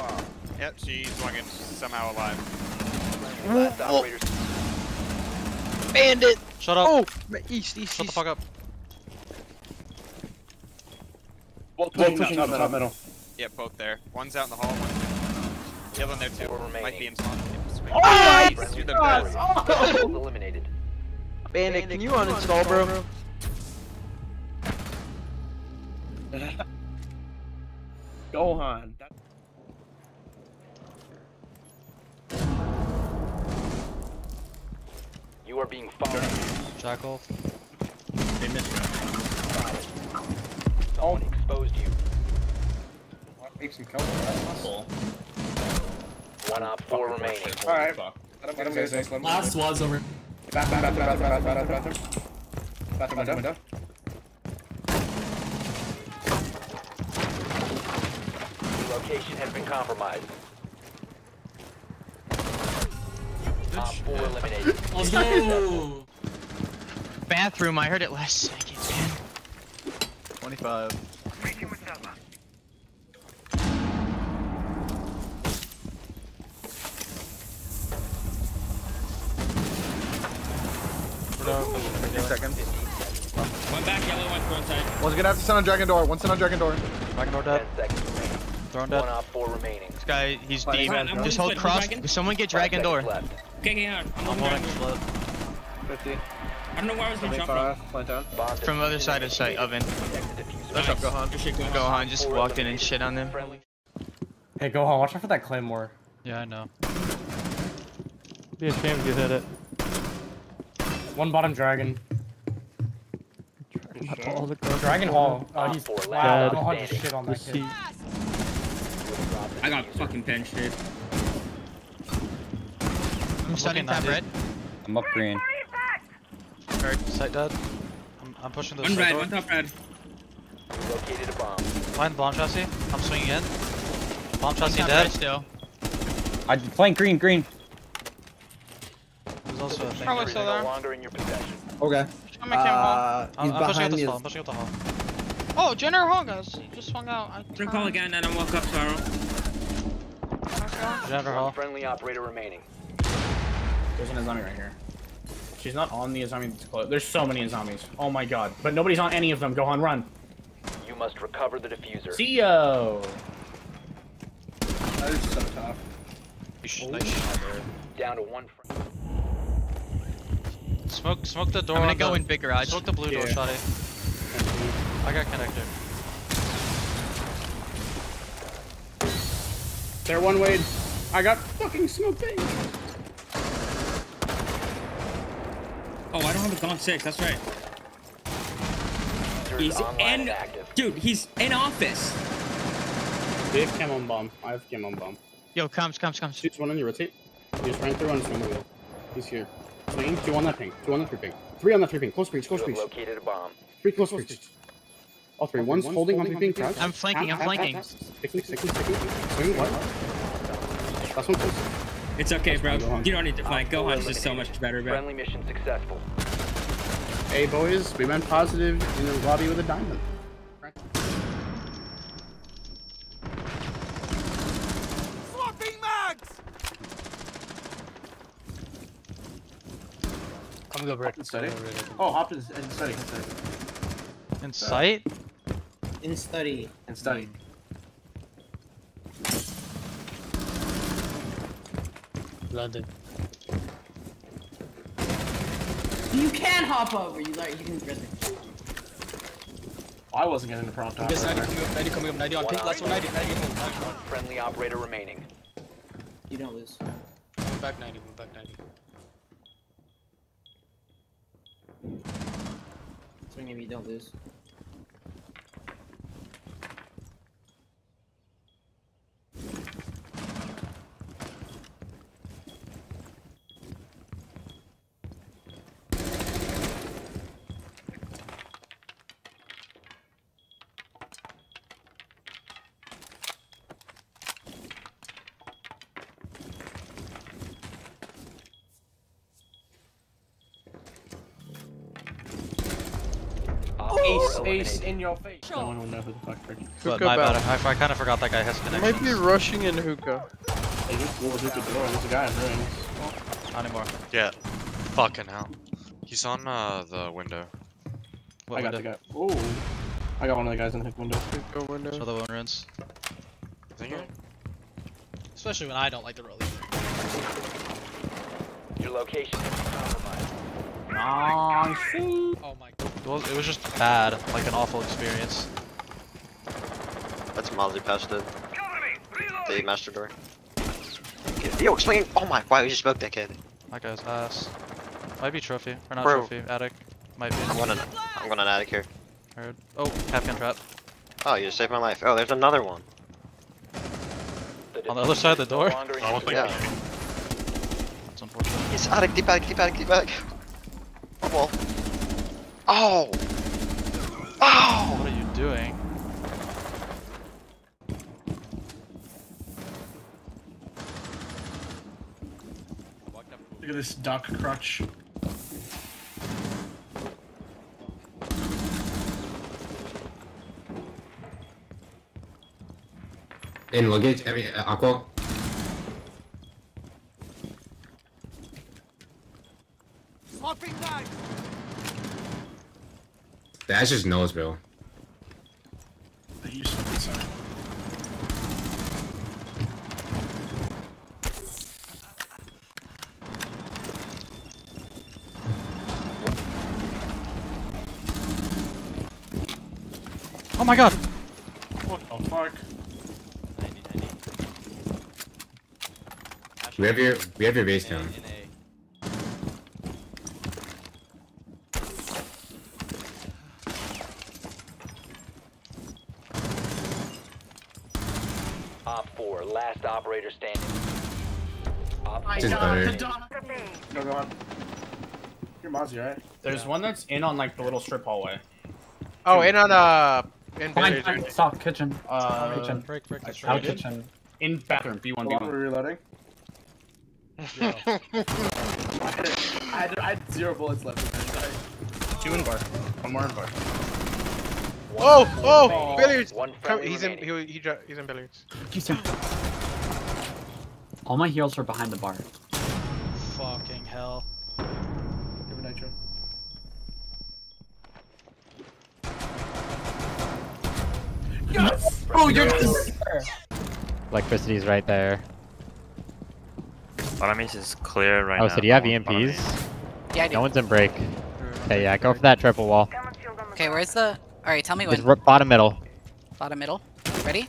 bomb. Yep, she swung in somehow alive. Last operators. Bandit! Shut up. Oh! East, east, Shut the fuck up. Both pushing up, top middle. Yep, both there. One's out in the hall, one's the other one there too. Four remaining. Might be in spawn. Yep, swing. Oh Nice, my You're the God. best. Oh. Hostiles eliminated. Bandit, can you uninstall, bro? Gohan. You are being followed. Jackal. They missed me. Someone exposed you. Make some cover. That's muscle. One op four remaining. Alright. Let him get his Last was over. Bathroom, bathroom, bathroom, bathroom, bathroom, bathroom. Bathroom, window, window. Your location has been compromised. Op four eliminated. Let's go! Bathroom, I heard it last second, man. 25. seconds. One back, yellow, one front side. One's gonna have to send on Dragon Door. One send on Dragon Door. Dragon door Ten dead. seconds remaining. Throwing One dead. op four remaining. This guy, he's Fine, deep. fine, fine. Just hold cross. Someone get dragon door. left. Okay, okay, I'm, I'm I'm holding going. split. 50. I don't know where I was gonna jump from. Down. From other side of the site, oven. Protect the diffuser. Nice. up, Gohan. Gohan. Gohan just Four walked in and shit on them. Hey, Gohan. Watch out for that claymore. Yeah, I know. Be a shame if you hit it. One bottom dragon. Dragon Hall. Oh, he's Four left. wow. Gohan just shit on that kid. I got fucking benched, dude. I'm starting looking top red. I'm up green. Alright, Site dead. I'm, I'm pushing the One red, door. one top red. located a bomb. Behind the bomb chassis. I'm swinging in. Bomb chassis dead. still. I flank green, green. There's also a thing. Probably Diffuser still is no there. longer in your possession. Okay. I'm making him hall. Uh, I'm, he's I'm pushing out behind the me. stall. I'm pushing out the hall. Oh, Jenner Hall, guys. He just swung out. I I'm gonna call again and then walk up Sorrow. Jennifer One Hall. friendly operator remaining. There's an Azami right here. She's not on the Azami that's close. There's so many Azamis. Oh my god. But nobody's on any of them. Gohan, run. You must recover the diffuser. CEO. That is so tough. Down to one friend. Smoke, smoke the door. I'm gonna go the, in big garage. Smoke the blue door, Yeah. Shotty. I got connected. There, one Wade. I got fucking smoked in. Oh, I don't have a Gonne 6, that's right. He's in. active. Dude, he's in office. We have cam on bomb. I have cam on bomb. Yo, comes, comes, comes. Shoots one on your rotate. He just ran through on snowmobile. He's here. Swinging. Two on that ping. Two on that three ping. Three on that three ping. Close breach. Close have breach. located a bomb. Three close breach. All three. One's holding on three ping. Crouch. I'm flanking, I'm Tap, tap, flanking. tap, tap. Sticking, sticking, sticking. Swing. What? Last one close. It's okay, bro. You don't need to flank. Op four Gohan's just so much better, bro. Friendly mission successful. Hey boys, we went positive in the lobby with a diamond. Swapping mags! I'm gonna go brick. Study. Oh, hop in, in study. In study. In sight? In study. In study. London. You can hop over. You like you can press it. I wasn't getting the prompt. I'm 90 coming up, 90 coming up, 90 on One pink, last one, 90, 90 home, 90 One friendly operator remaining. You don't lose. Move back 90, move back 90. Swing him. You don't lose. Op four eliminated. in your face. No one will know who the fuck Ricky. But Hookah my bad. I, I kind of forgot that guy has connections. might be rushing in hookah. Hey, this who could door. There's a guy in rings. Not anymore. Yeah. Fucking hell. He's on uh, the window. What I got the guy. Ooh. I got one of the guys in the window. Hookah window. Show the one rinse. Think it? Especially when I don't like the roll either. Your location is compromised. Nice. Oh my god. It was, it was just bad, like an awful experience. That's Mosley past it. The master door. Yo, explain. Oh my, wow, you just smoked that kid. That guy's ass. Might be trophy, or not Bro. trophy. Attic. Might be. I'm going to, I'm going to attic here. Heard. Oh, Kapkan trap. Oh, you just saved my life. Oh, there's another one. On the other side of the door? No longer in Oh, use. Yeah. That's unfortunate. He's attic, deep attic, deep attic, deep attic. Oh, wall. Oh! Oh! What are you doing? Look at this duck crutch. In luggage, I mean, uh, aqua. That's just nose, bro. You fucking suck. Oh my god! What the fuck? We have your, we have your base down. Op 4, last operator standing. Op Just 4, better. Go, go on. You're Mozzie, right? There's one that's in on like the little strip hallway. Oh, in on uh, in Fine, Billy's fine. kitchen. Uh, kitchen. Break, break this Out kitchen. in bathroom. B1, B1. reloading. I, had, I had zero bullets left. Two in bar. One more in bar. Oh, oh, remaining. Billiards. One Come, friendly he's in. He, he, he's in billiards. Keep down. All my heals are behind the bar. Fucking hell. Give a nitro. Oh, you're Electricity's right there. Bottom is clear right Oh, now. so do you have Bottom EMPs? Yeah, I do. No one's in break. Okay, yeah, go for that triple wall. Okay, where's the... Alright, tell me It's when. bottom middle. Bottom middle. Ready?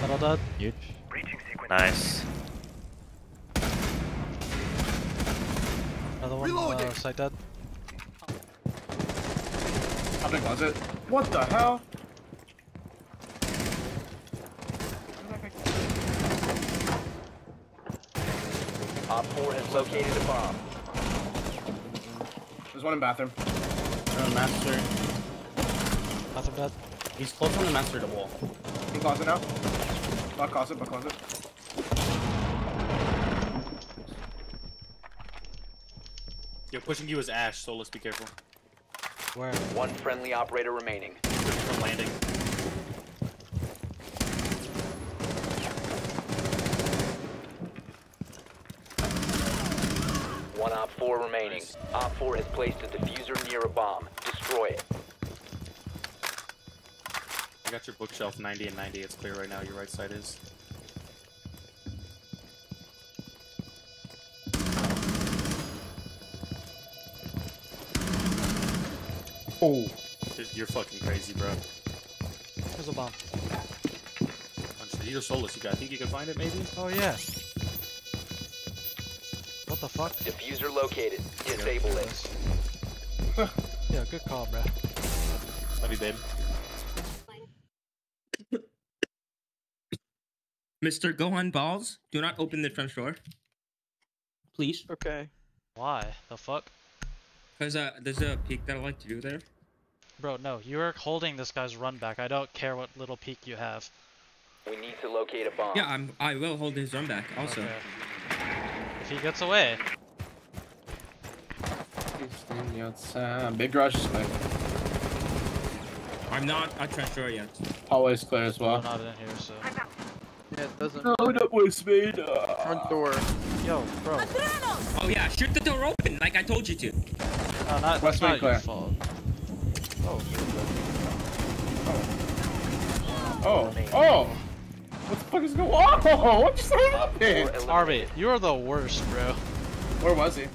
Metal dead. Huge. Nice. Another one. Uh, site dead. How big was it? What the hell? Op 4 has located a bomb. There's one in bathroom. Uh, master. Nothing dead. He's close on the master to wall. In closet now. Not closet, but closet. Yo, pushing you is Ash, so let's be careful. Where? One friendly operator remaining. From landing. One Op 4 remaining. Op 4 has placed a diffuser near a bomb. Destroy it. I got your bookshelf 90 and 90. It's clear right now. Your right side is. Oh. Dude, You're fucking crazy, bro. There's a bomb. You're soulless, you guys. Think you can find it, maybe? Oh yeah. What the fuck? Diffuser located. Disable it. Yeah, good call, bro. Love you, babe. Mister, Gohan balls. Do not open the front door. Please. Okay. Why? The fuck? Because uh, there's a peek that I like to do there. Bro, no, you're holding this guy's run back. I don't care what little peak you have. We need to locate a bomb. Yeah, I'm, I will hold his run back also. Okay. If he gets away. He's standing outside. Big rush, is. I'm not a treasure yet. Always clear as well. Not in here, so. Yeah, it doesn't. No, that was speed. Front door. Yo, bro. Oh yeah, shoot the door open like I told you to. No, not, West that's not your fault. Oh. Oh. oh, oh! What the fuck is going on? Oh, what just happened? Arby, you're the worst, bro. Where was he?